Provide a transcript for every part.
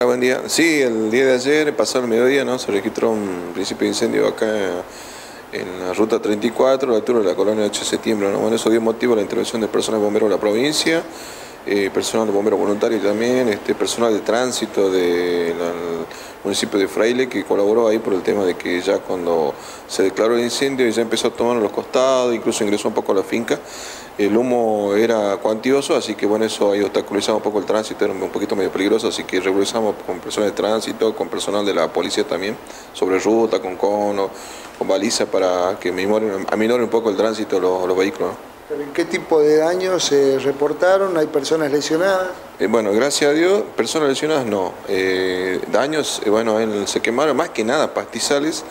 Buen día. Sí, el día de ayer, pasado el mediodía, ¿no? se registró un principio de incendio acá en la ruta 34, a la altura de la colonia de 8 de septiembre. ¿no? Bueno, eso dio motivo a la intervención de personal bomberos de la provincia, eh, personal de bomberos voluntarios también, este, personal de tránsito del municipio de Fraile que colaboró ahí por el tema de que ya cuando se declaró el incendio ya empezó a tomar los costados, incluso ingresó un poco a la finca el humo era cuantioso, así que bueno, eso ahí obstaculizaba un poco el tránsito, era un poquito medio peligroso, así que regresamos con personas de tránsito, con personal de la policía también, sobre ruta, con cono, con baliza para que aminore un poco el tránsito los vehículos. ¿Qué tipo de daños se reportaron? ¿Hay personas lesionadas? Eh, bueno, gracias a Dios, personas lesionadas no. Eh, daños, eh, bueno, se quemaron más que nada pastizales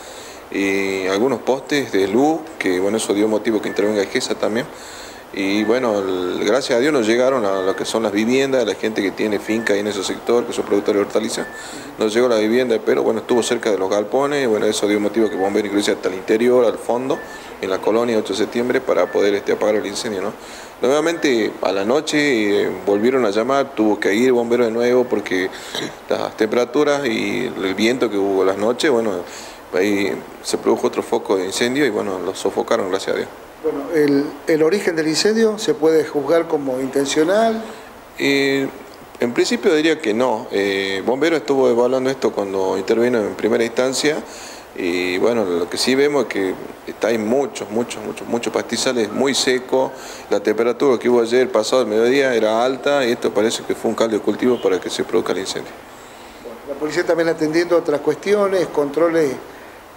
y algunos postes de luz, que bueno, eso dio motivo que intervenga GESA también. Y bueno, gracias a Dios nos llegaron a lo que son las viviendas, la gente que tiene finca ahí en ese sector, que son productores de hortalizas, nos llegó la vivienda, pero bueno, estuvo cerca de los galpones, y bueno, eso dio motivo que bomberos incluso hasta el interior, al fondo, en la colonia 8 de septiembre, para poder este, apagar el incendio, ¿no? Nuevamente, a la noche eh, volvieron a llamar, tuvo que ir bombero de nuevo, porque las temperaturas y el viento que hubo las noches, bueno, ahí se produjo otro foco de incendio y bueno, lo sofocaron, gracias a Dios. Bueno, el, origen del incendio se puede juzgar como intencional? en principio diría que no. Eh, Bombero estuvo evaluando esto cuando intervino en primera instancia y bueno, lo que sí vemos es que está hay muchos, muchos, muchos, muchos pastizales muy secos. La temperatura que hubo ayer pasado el mediodía era alta y esto parece que fue un caldo de cultivo para que se produzca el incendio. la policía también atendiendo otras cuestiones, controles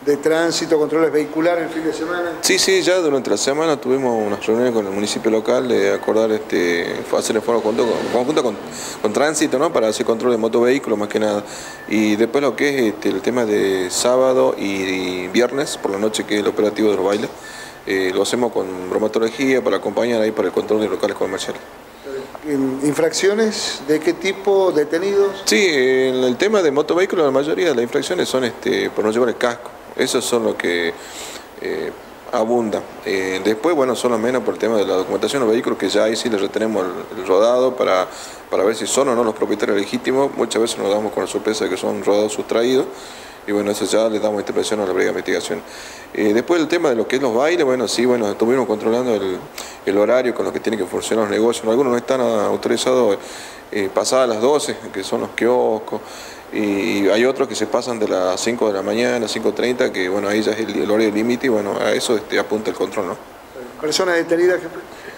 de tránsito, controles vehiculares el fin de semana? Sí, sí, ya durante la semana tuvimos unas reuniones con el municipio local de acordar este, hacer el foro conjunto, con, con, tránsito, ¿no? Para hacer control de motovehículos más que nada. Y después lo que es este, el tema de sábado y, viernes por la noche, que es el operativo de los bailes, eh, lo hacemos con bromatología para acompañar ahí para el control de locales comerciales. ¿Infracciones de qué tipo detenidos? Sí, en el tema de motovehículos la mayoría de las infracciones son este, por no llevar el casco. Eso son lo que eh, abunda. Eh, después, bueno, solo menos por el tema de la documentación los vehículos, que ya ahí sí le retenemos el, rodado para, para, ver si son o no los propietarios legítimos. Muchas veces nos damos con la sorpresa de que son rodados sustraídos. Y bueno, eso ya le damos interpretación a la brega investigación. Eh, después el tema de lo que es los bailes, bueno, sí, bueno, estuvimos controlando el, horario con lo que tienen que funcionar los negocios. Algunos no están autorizados eh, pasadas las 12, que son los kioscos y hay otros que se pasan de las 5 de la mañana, 5.30, que bueno, ahí ya es el, horario límite y bueno, a eso este, apunta el control, ¿no? ¿Personas detenidas?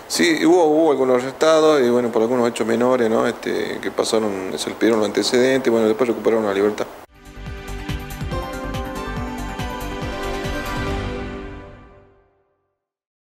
Sí, hubo, hubo algunos arrestados y bueno, por algunos hechos menores, ¿no? Este, que pasaron, se les pidieron los antecedentes y bueno, después recuperaron la libertad.